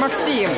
Максим.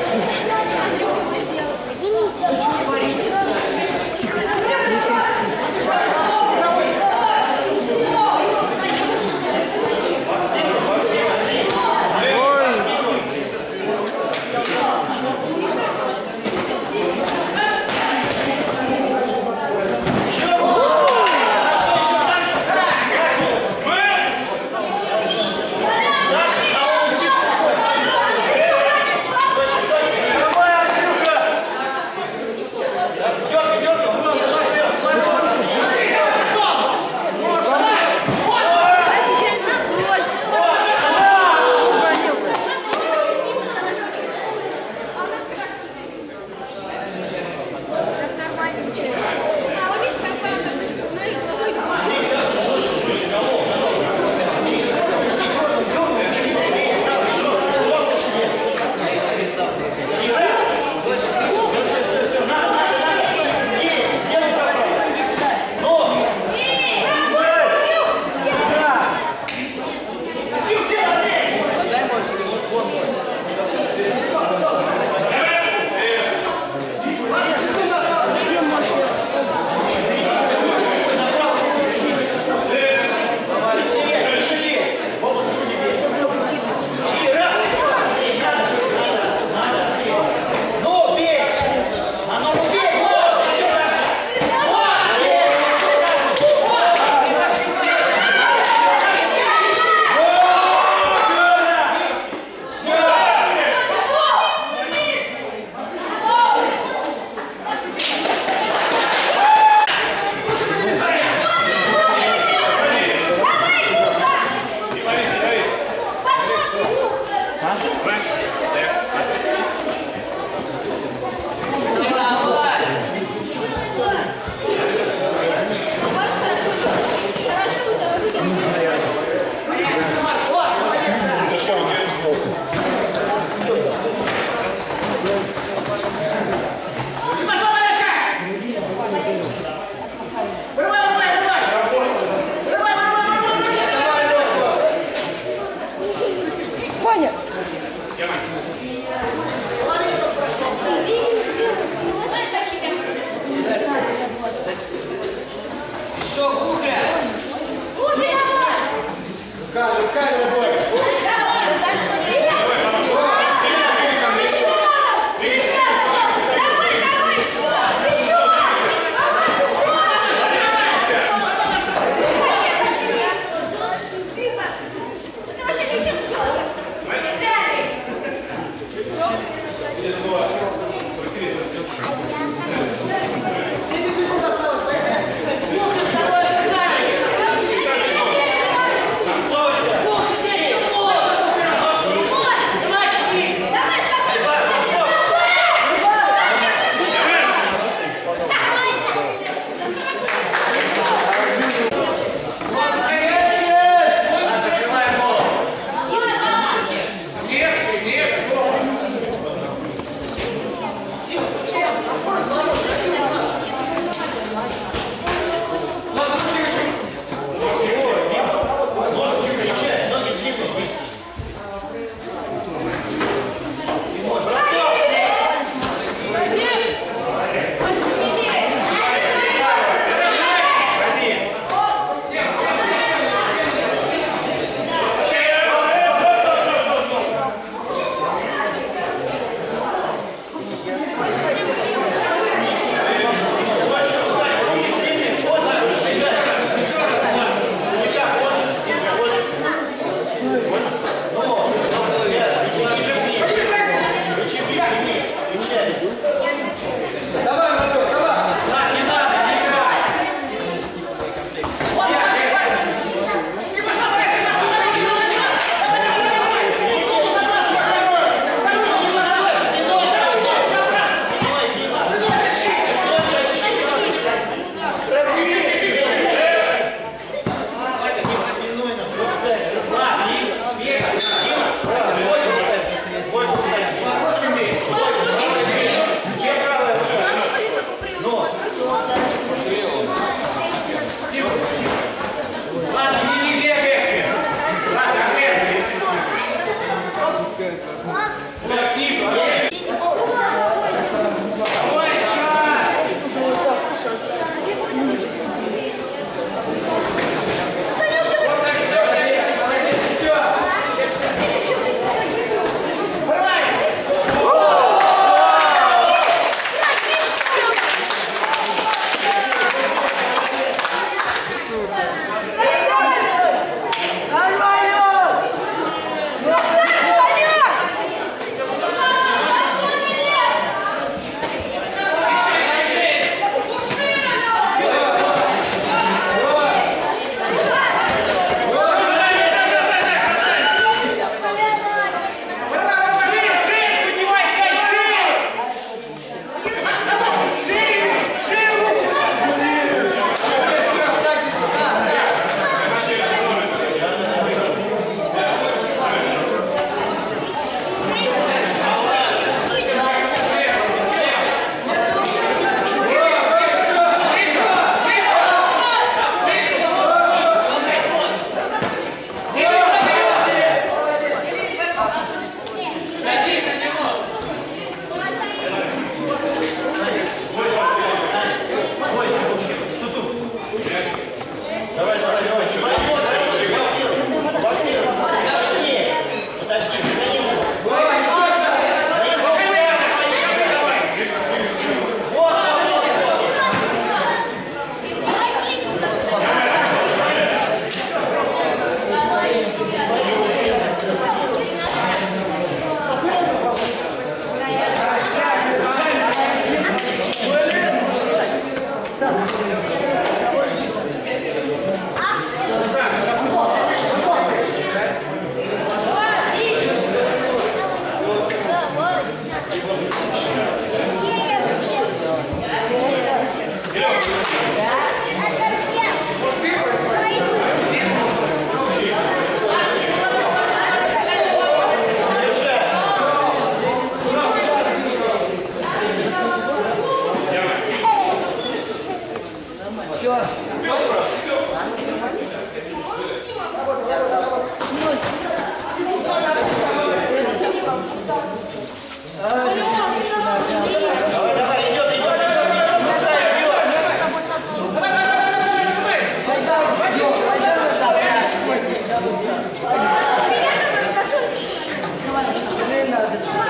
grávida.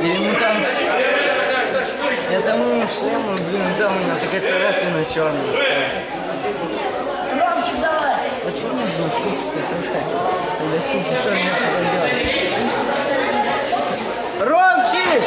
Ему там... Я тому шлему, блин, там у меня такая царапина черная осталась. Ромчик, давай. А что мне было такая? Когда шутка черная подойдет. Ромчик!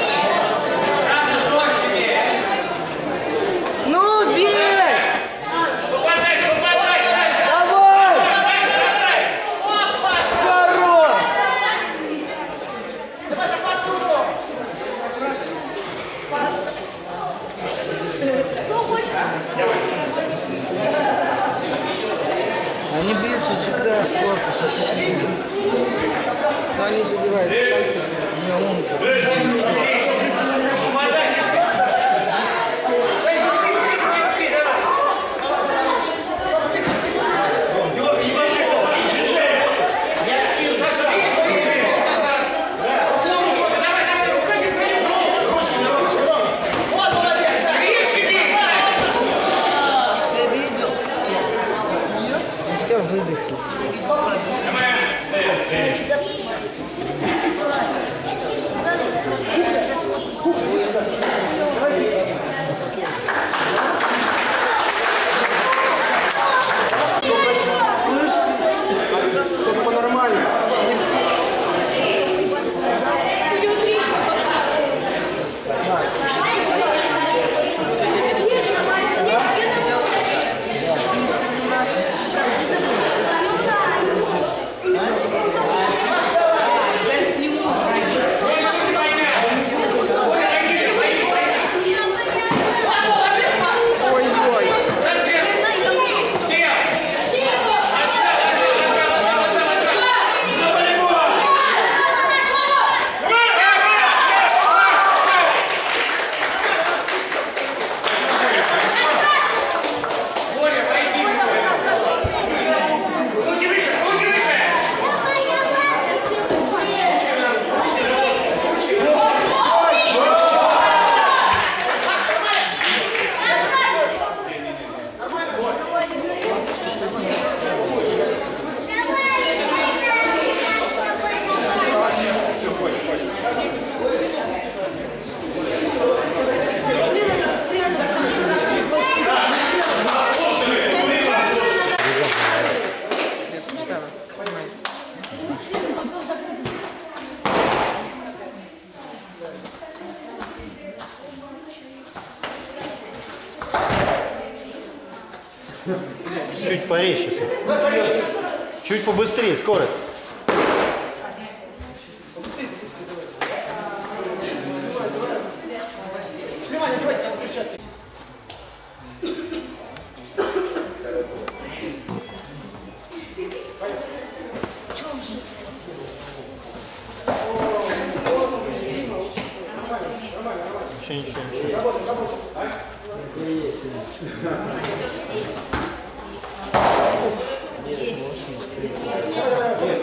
Ну все, выдохли. Чуть порезче. Чуть побыстрее, скорость.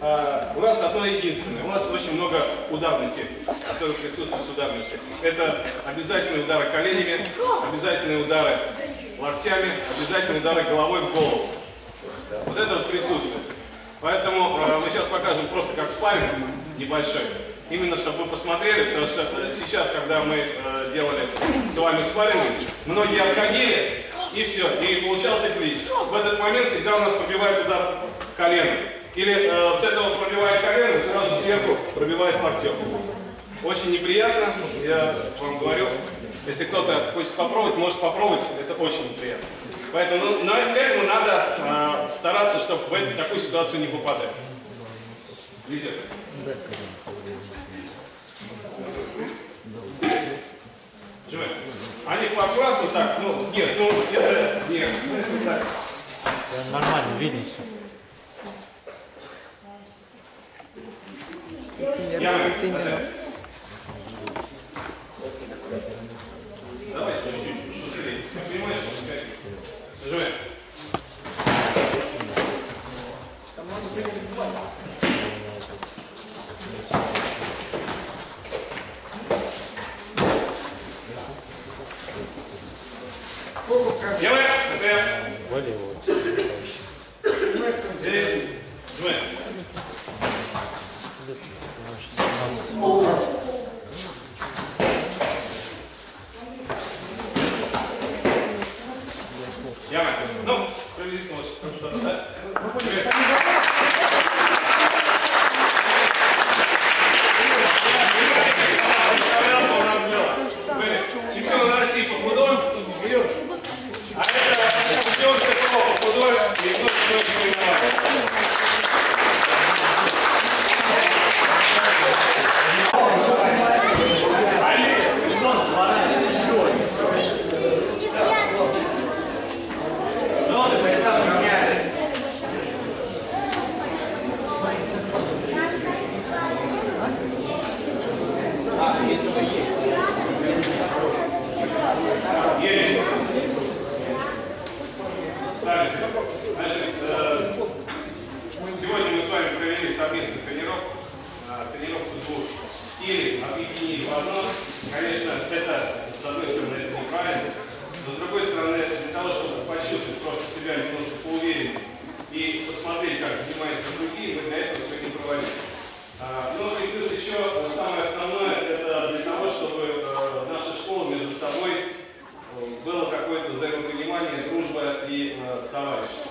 А, у нас одно единственное. У нас очень много ударной техники, которые присутствуют в ударной технике. Это обязательные удары коленями, обязательные удары локтями, обязательные удары головой в голову. Вот это вот присутствует. Поэтому э, мы сейчас покажем просто как спарринг небольшой. Именно чтобы вы посмотрели, потому что сейчас, когда мы э, делали с вами спарринг, многие отходили, и все, и получался клич. В этот момент всегда у нас пробивает удар колено. Или э, с этого пробивает колено, сразу сверху пробивает локтем. Очень неприятно, я вам говорю. Если кто-то хочет попробовать, может попробовать, это очень неприятно. Поэтому ну, на- к этому надо э, стараться, чтобы в эту- такую ситуацию не попадать. Лиза. Живи. Они поаккуратно так, ну, нет, ну, это, нет, это так. Нормально, видно все. Я Спортсмены. Thank you. себя немножко поувереннее и посмотреть, как занимаются другие, мы для этого все не провалили. А, ну и плюс еще э, самое основное, это для того, чтобы э, наша школа между собой э, было какое-то взаимопонимание, дружба и товарищество.